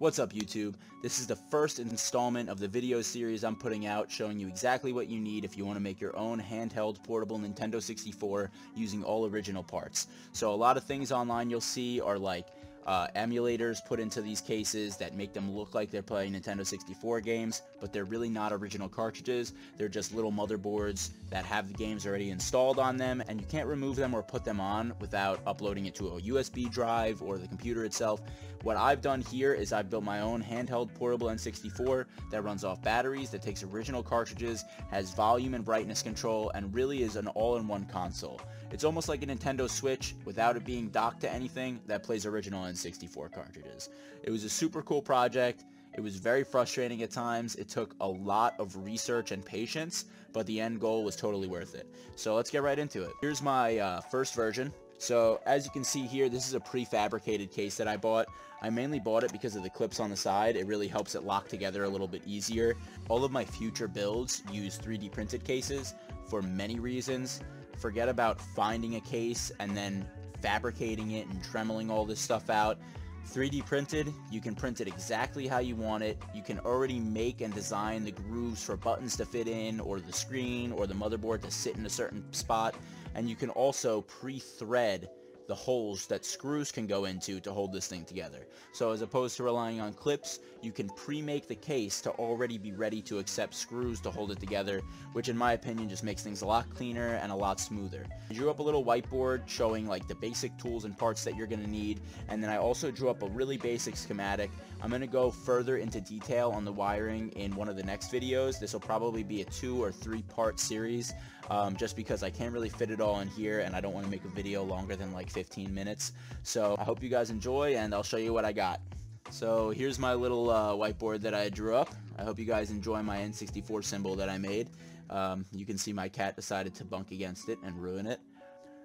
What's up YouTube? This is the first installment of the video series I'm putting out showing you exactly what you need if you want to make your own handheld portable Nintendo 64 using all original parts. So a lot of things online you'll see are like uh, emulators put into these cases that make them look like they're playing Nintendo 64 games, but they're really not original cartridges. They're just little motherboards that have the games already installed on them, and you can't remove them or put them on without uploading it to a USB drive or the computer itself. What I've done here is I've built my own handheld portable N64 that runs off batteries, that takes original cartridges, has volume and brightness control, and really is an all-in-one console. It's almost like a Nintendo Switch without it being docked to anything that plays original N64 cartridges. It was a super cool project. It was very frustrating at times. It took a lot of research and patience, but the end goal was totally worth it. So let's get right into it. Here's my uh, first version. So as you can see here, this is a prefabricated case that I bought. I mainly bought it because of the clips on the side. It really helps it lock together a little bit easier. All of my future builds use 3D printed cases for many reasons forget about finding a case and then fabricating it and dremeling all this stuff out. 3D printed, you can print it exactly how you want it. You can already make and design the grooves for buttons to fit in or the screen or the motherboard to sit in a certain spot. And you can also pre-thread the holes that screws can go into to hold this thing together. So as opposed to relying on clips, you can pre-make the case to already be ready to accept screws to hold it together, which in my opinion just makes things a lot cleaner and a lot smoother. I drew up a little whiteboard showing like the basic tools and parts that you're going to need, and then I also drew up a really basic schematic. I'm going to go further into detail on the wiring in one of the next videos. This will probably be a two or three part series um, just because I can't really fit it all in here and I don't want to make a video longer than like 15 minutes. So I hope you guys enjoy and I'll show you what I got. So here's my little uh, whiteboard that I drew up. I hope you guys enjoy my N64 symbol that I made. Um, you can see my cat decided to bunk against it and ruin it.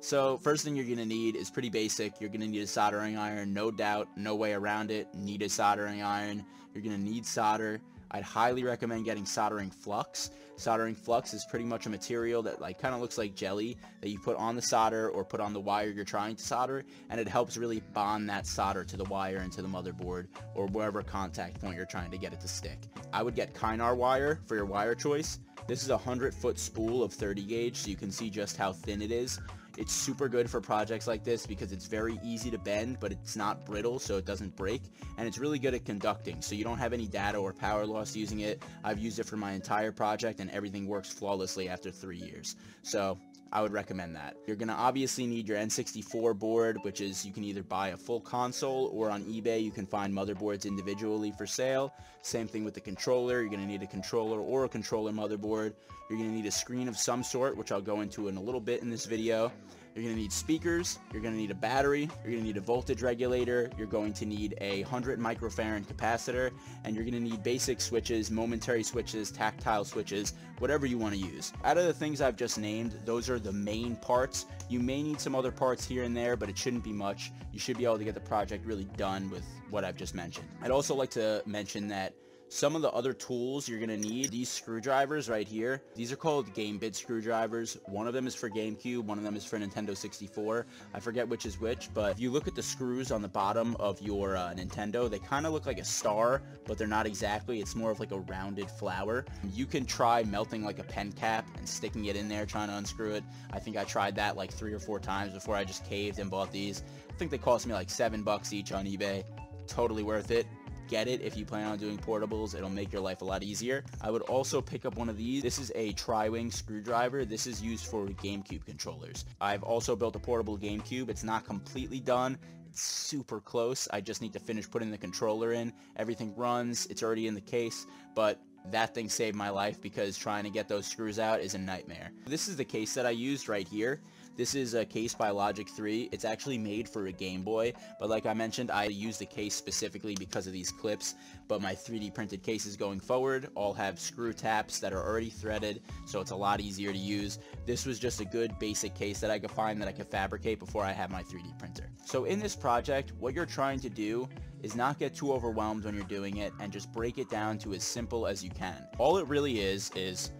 So first thing you're going to need is pretty basic. You're going to need a soldering iron, no doubt, no way around it. Need a soldering iron. You're going to need solder. I'd highly recommend getting soldering flux. Soldering flux is pretty much a material that like kind of looks like jelly that you put on the solder or put on the wire you're trying to solder and it helps really bond that solder to the wire and to the motherboard or wherever contact point you're trying to get it to stick. I would get Kynar wire for your wire choice. This is a 100 foot spool of 30 gauge so you can see just how thin it is. It's super good for projects like this because it's very easy to bend, but it's not brittle, so it doesn't break. And it's really good at conducting, so you don't have any data or power loss using it. I've used it for my entire project, and everything works flawlessly after three years. So I would recommend that. You're going to obviously need your N64 board, which is you can either buy a full console or on eBay you can find motherboards individually for sale. Same thing with the controller. You're going to need a controller or a controller motherboard. You're going to need a screen of some sort, which I'll go into in a little bit in this video. You're going to need speakers, you're going to need a battery, you're going to need a voltage regulator, you're going to need a 100 microfarad capacitor, and you're going to need basic switches, momentary switches, tactile switches, whatever you want to use. Out of the things I've just named, those are the main parts. You may need some other parts here and there, but it shouldn't be much. You should be able to get the project really done with what I've just mentioned. I'd also like to mention that some of the other tools you're going to need, these screwdrivers right here, these are called game bit screwdrivers. One of them is for GameCube, one of them is for Nintendo 64. I forget which is which, but if you look at the screws on the bottom of your uh, Nintendo, they kind of look like a star, but they're not exactly. It's more of like a rounded flower. You can try melting like a pen cap and sticking it in there, trying to unscrew it. I think I tried that like three or four times before I just caved and bought these. I think they cost me like seven bucks each on eBay. Totally worth it get it if you plan on doing portables. It'll make your life a lot easier. I would also pick up one of these. This is a tri-wing screwdriver. This is used for GameCube controllers. I've also built a portable GameCube. It's not completely done. It's super close. I just need to finish putting the controller in. Everything runs. It's already in the case, but that thing saved my life because trying to get those screws out is a nightmare. This is the case that I used right here. This is a case by Logic 3. It's actually made for a Game Boy, but like I mentioned, I use the case specifically because of these clips, but my 3D printed cases going forward all have screw taps that are already threaded, so it's a lot easier to use. This was just a good basic case that I could find that I could fabricate before I have my 3D printer. So in this project, what you're trying to do is not get too overwhelmed when you're doing it and just break it down to as simple as you can. All it really is, is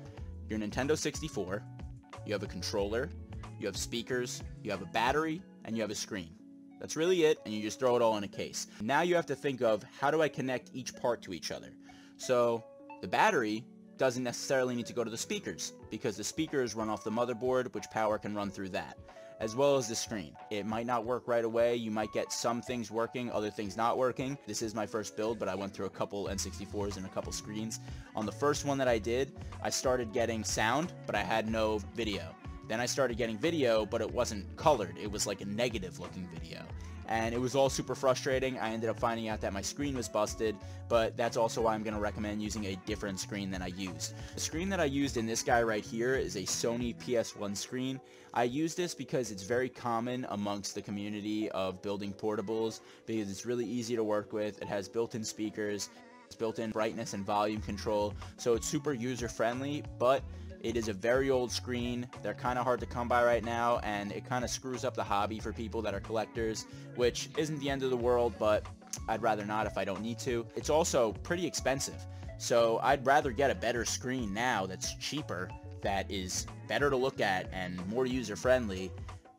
your Nintendo 64, you have a controller, you have speakers, you have a battery, and you have a screen. That's really it, and you just throw it all in a case. Now you have to think of, how do I connect each part to each other? So, the battery doesn't necessarily need to go to the speakers, because the speakers run off the motherboard, which power can run through that as well as the screen. It might not work right away. You might get some things working, other things not working. This is my first build, but I went through a couple N64s and a couple screens. On the first one that I did, I started getting sound, but I had no video. Then I started getting video, but it wasn't colored. It was like a negative looking video and it was all super frustrating. I ended up finding out that my screen was busted, but that's also why I'm going to recommend using a different screen than I used. The screen that I used in this guy right here is a Sony PS1 screen. I use this because it's very common amongst the community of building portables because it's really easy to work with. It has built-in speakers, it's built-in brightness and volume control, so it's super user-friendly, but it is a very old screen. They're kind of hard to come by right now, and it kind of screws up the hobby for people that are collectors, which isn't the end of the world, but I'd rather not if I don't need to. It's also pretty expensive, so I'd rather get a better screen now that's cheaper, that is better to look at and more user-friendly,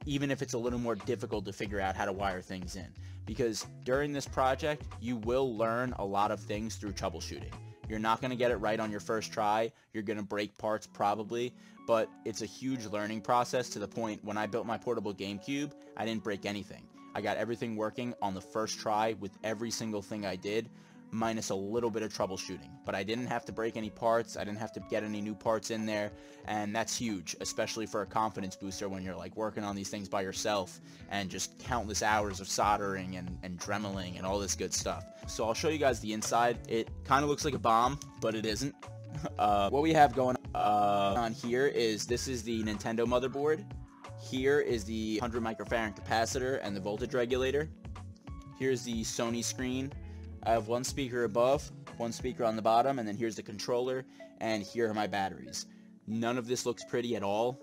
even if it's a little more difficult to figure out how to wire things in. Because during this project, you will learn a lot of things through troubleshooting. You're not going to get it right on your first try. You're going to break parts probably, but it's a huge learning process to the point when I built my portable GameCube, I didn't break anything. I got everything working on the first try with every single thing I did, minus a little bit of troubleshooting. But I didn't have to break any parts, I didn't have to get any new parts in there, and that's huge, especially for a confidence booster when you're like working on these things by yourself and just countless hours of soldering and, and dremeling and all this good stuff. So I'll show you guys the inside. It kind of looks like a bomb, but it isn't. Uh, what we have going uh, on here is this is the Nintendo motherboard. Here is the 100 microfarad capacitor and the voltage regulator. Here's the Sony screen I have one speaker above, one speaker on the bottom, and then here's the controller, and here are my batteries. None of this looks pretty at all.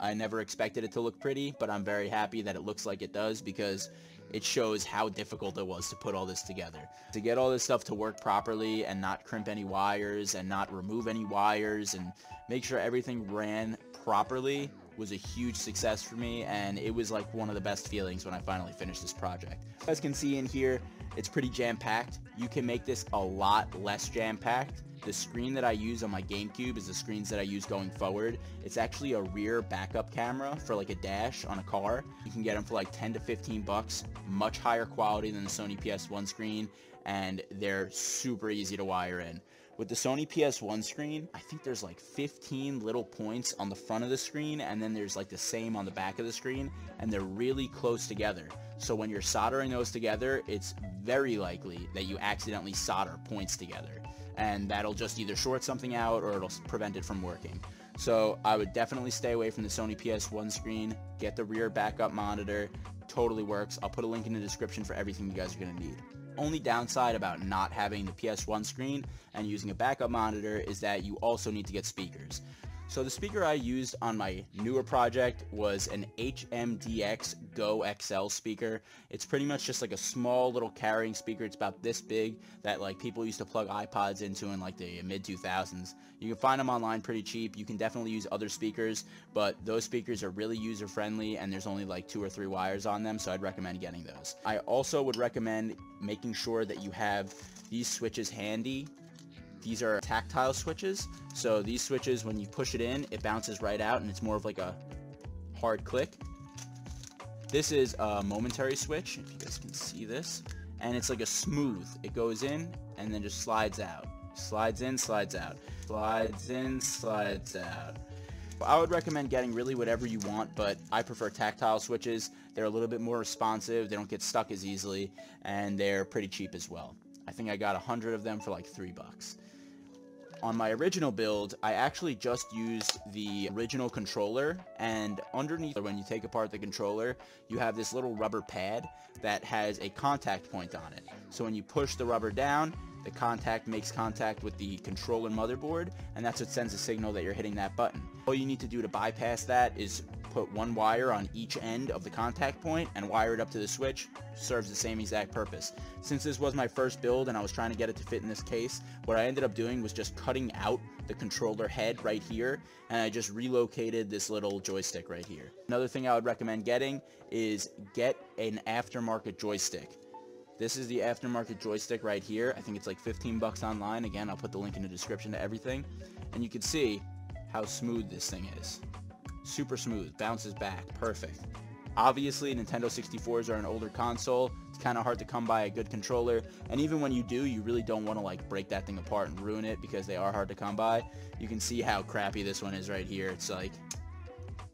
I never expected it to look pretty, but I'm very happy that it looks like it does because it shows how difficult it was to put all this together. To get all this stuff to work properly and not crimp any wires and not remove any wires and make sure everything ran properly was a huge success for me and it was like one of the best feelings when I finally finished this project. As you can see in here, it's pretty jam-packed. You can make this a lot less jam-packed. The screen that I use on my GameCube is the screens that I use going forward. It's actually a rear backup camera for like a dash on a car. You can get them for like 10 to 15 bucks. Much higher quality than the Sony PS1 screen and they're super easy to wire in. With the Sony PS1 screen, I think there's like 15 little points on the front of the screen and then there's like the same on the back of the screen and they're really close together. So when you're soldering those together, it's very likely that you accidentally solder points together and that'll just either short something out or it'll prevent it from working. So I would definitely stay away from the Sony PS1 screen, get the rear backup monitor, totally works. I'll put a link in the description for everything you guys are going to need. Only downside about not having the PS1 screen and using a backup monitor is that you also need to get speakers. So the speaker I used on my newer project was an HMDX Go XL speaker. It's pretty much just like a small little carrying speaker. It's about this big that like people used to plug iPods into in like the mid 2000s. You can find them online pretty cheap. You can definitely use other speakers, but those speakers are really user friendly and there's only like two or three wires on them, so I'd recommend getting those. I also would recommend making sure that you have these switches handy these are tactile switches. So these switches, when you push it in, it bounces right out and it's more of like a hard click. This is a momentary switch, if you guys can see this. And it's like a smooth. It goes in and then just slides out. Slides in, slides out. Slides in, slides out. I would recommend getting really whatever you want, but I prefer tactile switches. They're a little bit more responsive, they don't get stuck as easily, and they're pretty cheap as well. I think I got a hundred of them for like three bucks on my original build, I actually just used the original controller, and underneath, when you take apart the controller, you have this little rubber pad that has a contact point on it. So when you push the rubber down, the contact makes contact with the controller motherboard, and that's what sends a signal that you're hitting that button. All you need to do to bypass that is put one wire on each end of the contact point and wire it up to the switch, serves the same exact purpose. Since this was my first build and I was trying to get it to fit in this case, what I ended up doing was just cutting out the controller head right here and I just relocated this little joystick right here. Another thing I would recommend getting is get an aftermarket joystick. This is the aftermarket joystick right here. I think it's like 15 bucks online. Again, I'll put the link in the description to everything. And you can see how smooth this thing is. Super smooth, bounces back, perfect. Obviously, Nintendo 64s are an older console. It's kind of hard to come by a good controller. And even when you do, you really don't want to like break that thing apart and ruin it because they are hard to come by. You can see how crappy this one is right here. It's like,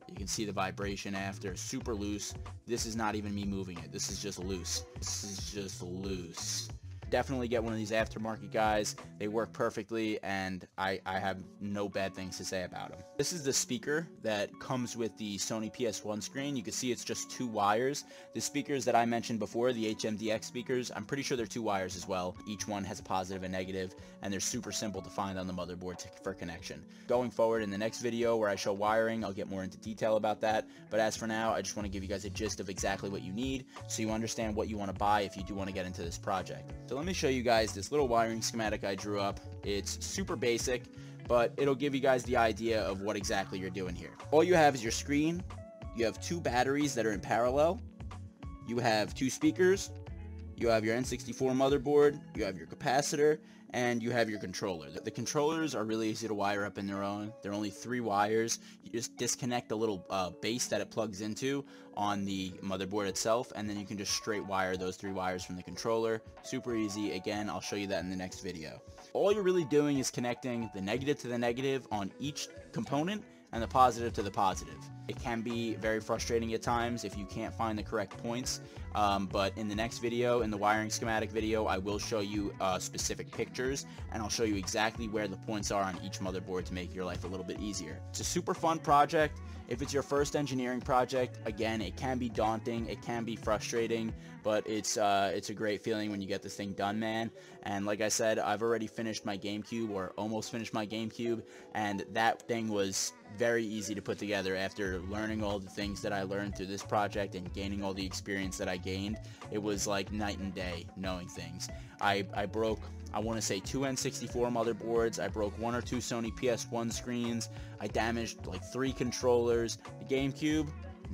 you can see the vibration after. Super loose. This is not even me moving it. This is just loose. This is just loose definitely get one of these aftermarket guys. They work perfectly, and I, I have no bad things to say about them. This is the speaker that comes with the Sony PS1 screen. You can see it's just two wires. The speakers that I mentioned before, the HMDX speakers, I'm pretty sure they're two wires as well. Each one has a positive and negative, and they're super simple to find on the motherboard to, for connection. Going forward in the next video where I show wiring, I'll get more into detail about that. But as for now, I just want to give you guys a gist of exactly what you need so you understand what you want to buy if you do want to get into this project. So let me show you guys this little wiring schematic I drew up. It's super basic, but it'll give you guys the idea of what exactly you're doing here. All you have is your screen. You have two batteries that are in parallel. You have two speakers. You have your N64 motherboard. You have your capacitor and you have your controller. The controllers are really easy to wire up in their own. They're only three wires. You just disconnect the little uh, base that it plugs into on the motherboard itself, and then you can just straight wire those three wires from the controller. Super easy. Again, I'll show you that in the next video. All you're really doing is connecting the negative to the negative on each component and the positive to the positive. It can be very frustrating at times if you can't find the correct points, um, but in the next video, in the wiring schematic video, I will show you uh, specific pictures, and I'll show you exactly where the points are on each motherboard to make your life a little bit easier. It's a super fun project. If it's your first engineering project, again, it can be daunting, it can be frustrating, but it's uh, it's a great feeling when you get this thing done, man. And like I said, I've already finished my GameCube, or almost finished my GameCube, and that thing was very easy to put together after learning all the things that I learned through this project and gaining all the experience that I gained. It was like night and day knowing things. I, I broke, I want to say two N64 motherboards. I broke one or two Sony PS1 screens. I damaged like three controllers. The GameCube,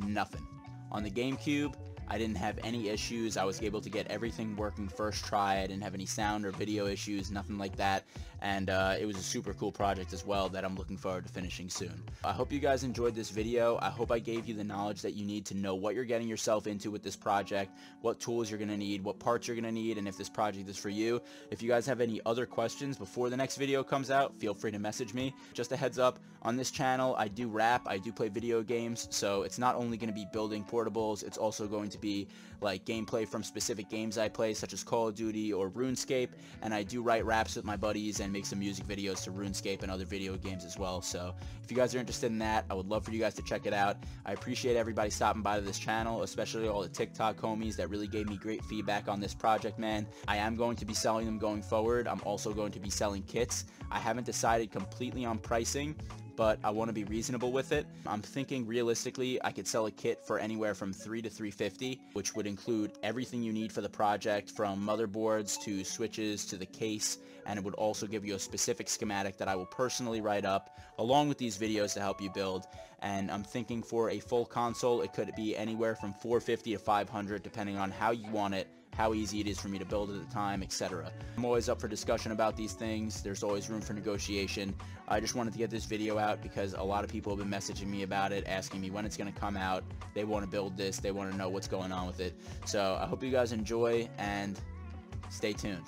nothing. On the GameCube, I didn't have any issues. I was able to get everything working first try. I didn't have any sound or video issues, nothing like that. And uh, it was a super cool project as well that I'm looking forward to finishing soon. I hope you guys enjoyed this video. I hope I gave you the knowledge that you need to know what you're getting yourself into with this project, what tools you're going to need, what parts you're going to need, and if this project is for you. If you guys have any other questions before the next video comes out, feel free to message me. Just a heads up, on this channel, I do rap, I do play video games, so it's not only going to be building portables, it's also going to to be like gameplay from specific games I play, such as Call of Duty or RuneScape, and I do write raps with my buddies and make some music videos to RuneScape and other video games as well. So if you guys are interested in that, I would love for you guys to check it out. I appreciate everybody stopping by this channel, especially all the TikTok homies that really gave me great feedback on this project, man. I am going to be selling them going forward. I'm also going to be selling kits. I haven't decided completely on pricing, but I want to be reasonable with it. I'm thinking realistically I could sell a kit for anywhere from 3 to 350, which would include everything you need for the project from motherboards to switches to the case, and it would also give you a specific schematic that I will personally write up along with these videos to help you build. And I'm thinking for a full console, it could be anywhere from 450 to 500 depending on how you want it how easy it is for me to build at the time, etc. I'm always up for discussion about these things. There's always room for negotiation. I just wanted to get this video out because a lot of people have been messaging me about it, asking me when it's going to come out. They want to build this. They want to know what's going on with it. So I hope you guys enjoy and stay tuned.